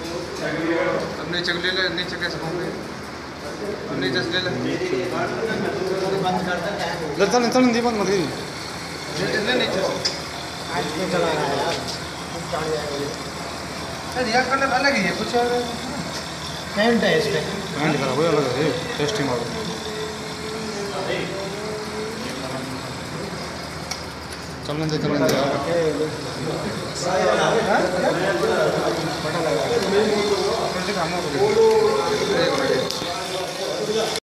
अब नीचे ले ले नीचे कैसे होंगे अब नीचे से ले ले। चल चल दी बंद मत करी ले नीचे से आज क्यों चला रहा है यार जान जाएगा अरे यार कलर अलग ही है कुछ पेंट है इसमें पैंट करा हुआ अलग है टेस्टिंग वाला। चलने दे चलने दे यार दिखाना